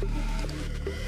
you